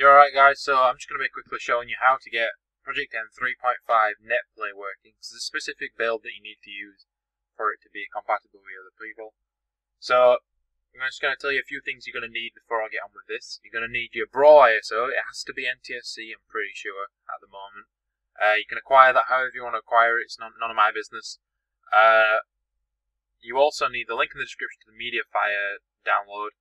Alright guys, so I'm just going to be quickly showing you how to get Project M 3.5 NetPlay working. It's a specific build that you need to use for it to be compatible with other people. So, I'm just going to tell you a few things you're going to need before I get on with this. You're going to need your Brawl ISO, it has to be NTSC, I'm pretty sure, at the moment. Uh, you can acquire that however you want to acquire it, it's not, none of my business. Uh, you also need the link in the description to the MediaFire download,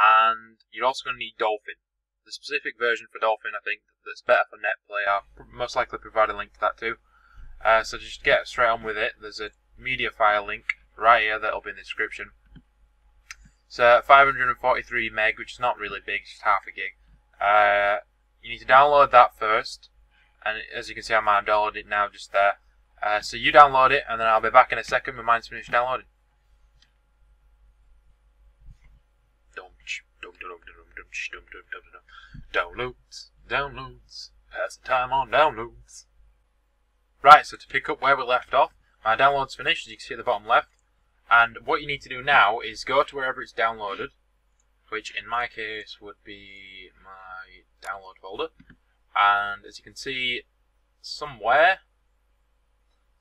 and you're also going to need Dolphin. The specific version for Dolphin, I think, that's better for NetPlay, I'll most likely provide a link to that too. Uh, so just get straight on with it. There's a MediaFire link right here that'll be in the description. So 543 meg, which is not really big, just half a gig. Uh, you need to download that first, and as you can see, I'm downloading it now, just there. Uh, so you download it, and then I'll be back in a second when mine's finished downloading. Downloads, downloads, pass the time on downloads. Right, so to pick up where we left off, my download's finished, as you can see at the bottom left. And what you need to do now is go to wherever it's downloaded, which in my case would be my download folder. And as you can see, somewhere,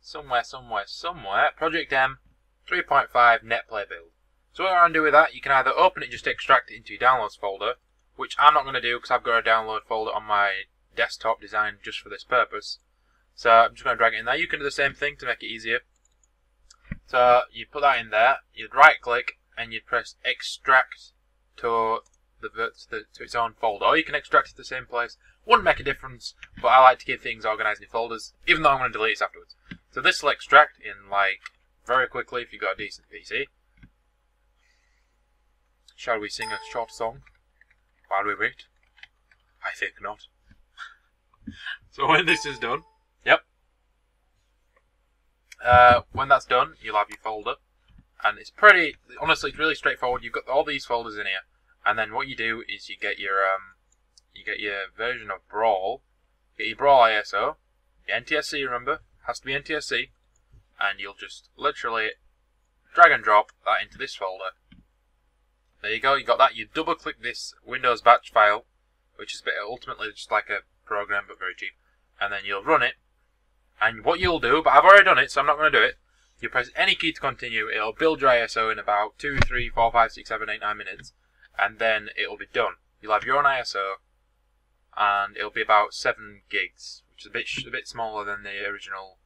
somewhere, somewhere, somewhere, Project M 3.5 NetPlay build. So what want to do with that, you can either open it and just extract it into your downloads folder, which I'm not going to do because I've got a download folder on my desktop designed just for this purpose. So I'm just going to drag it in there. You can do the same thing to make it easier. So you put that in there, you'd right click and you'd press extract to the, to, to its own folder. Or you can extract it to the same place. Wouldn't make a difference, but I like to keep things organized in folders, even though I'm going to delete it afterwards. So this will extract in like very quickly if you've got a decent PC. Shall we sing a short song while we wait? I think not. so when this is done, yep. Uh, when that's done, you'll have your folder, and it's pretty. Honestly, it's really straightforward. You've got all these folders in here, and then what you do is you get your um, you get your version of Brawl, get your Brawl ISO, your NTSC. Remember, has to be NTSC, and you'll just literally drag and drop that into this folder there you go, you got that. You double click this Windows batch file, which is ultimately just like a program but very cheap, and then you'll run it. And what you'll do, but I've already done it, so I'm not going to do it. You press any key to continue, it'll build your ISO in about 2, 3, 4, 5, 6, 7, 8, 9 minutes, and then it'll be done. You'll have your own ISO, and it'll be about 7 gigs, which is a bit a bit smaller than the original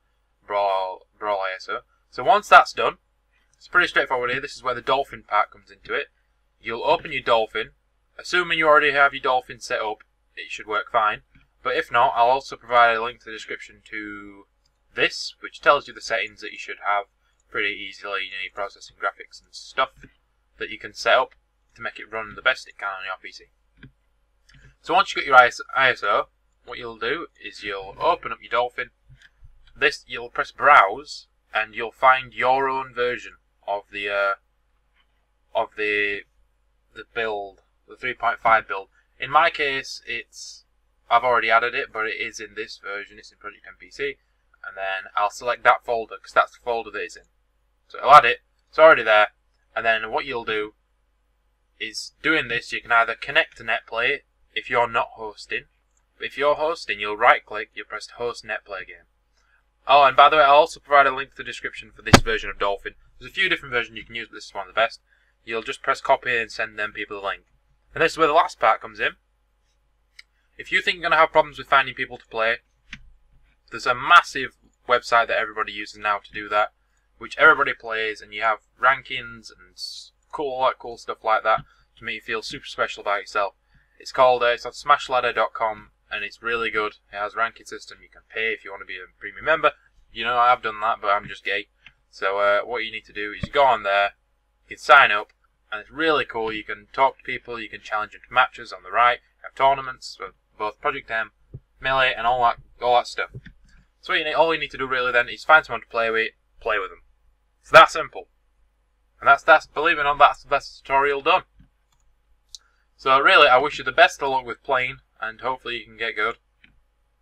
Brawl, Brawl ISO. So once that's done, it's pretty straightforward here. This is where the Dolphin part comes into it. You'll open your Dolphin. Assuming you already have your Dolphin set up, it should work fine. But if not, I'll also provide a link to the description to this, which tells you the settings that you should have pretty easily. You need processing graphics and stuff that you can set up to make it run the best it can on your PC. So once you've got your ISO, what you'll do is you'll open up your Dolphin. This you'll press Browse, and you'll find your own version of the uh, of the the build, the 3.5 build. In my case, it's I've already added it, but it is in this version. It's in Project MPC, and then I'll select that folder because that's the folder that it's in. So I'll add it. It's already there, and then what you'll do is doing this. You can either connect to NetPlay if you're not hosting. If you're hosting, you'll right-click, you'll press Host NetPlay again. Oh, and by the way, I'll also provide a link to the description for this version of Dolphin. There's a few different versions you can use, but this is one of the best you'll just press copy and send them people the link. And this is where the last part comes in. If you think you're going to have problems with finding people to play, there's a massive website that everybody uses now to do that, which everybody plays, and you have rankings and cool, like cool stuff like that to make you feel super special about yourself. It's called uh, it's on SmashLadder.com, and it's really good. It has ranking system. You can pay if you want to be a premium member. You know I've done that, but I'm just gay. So uh, what you need to do is you go on there, you can sign up, and it's really cool. You can talk to people, you can challenge into matches on the right, have tournaments for both Project M, Melee, and all that all that stuff. So you need, all you need to do really then is find someone to play with, play with them. It's that simple. And that's that's believe it or not, that's the tutorial done. So really, I wish you the best of luck with playing, and hopefully you can get good.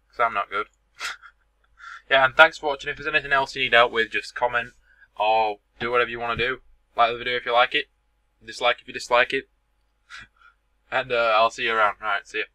Because I'm not good. yeah, and thanks for watching. If there's anything else you need help with, just comment, or do whatever you want to do. Like the video if you like it. Dislike if you dislike it. and uh, I'll see you around. Alright, see ya.